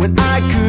when I could.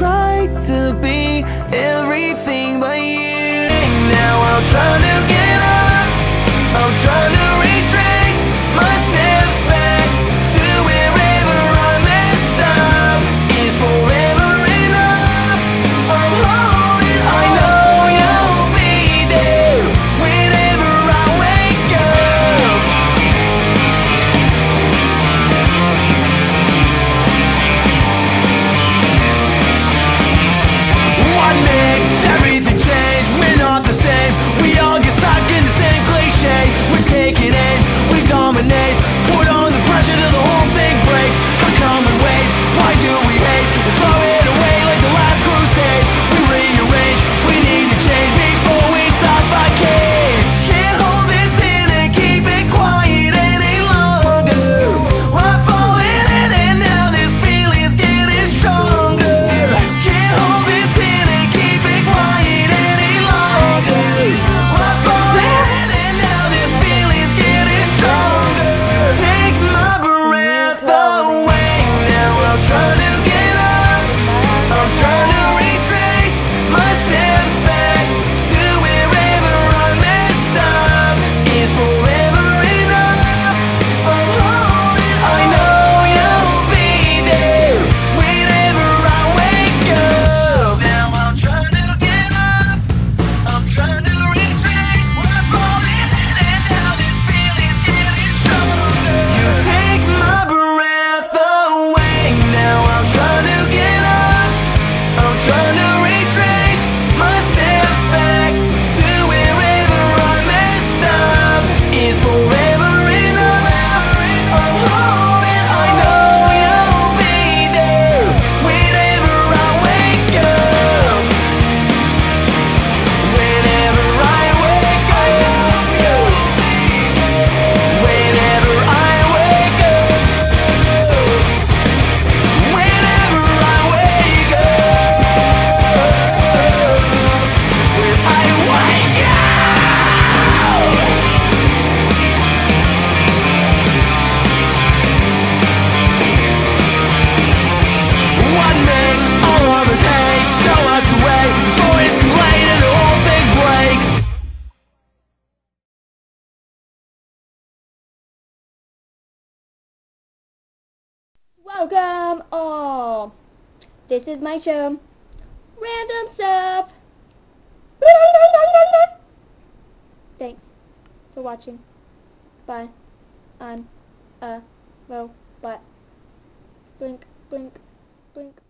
tried to Welcome all! Oh, this is my show. Random stuff! Thanks for watching. Bye. I'm uh, a robot. Blink, blink, blink.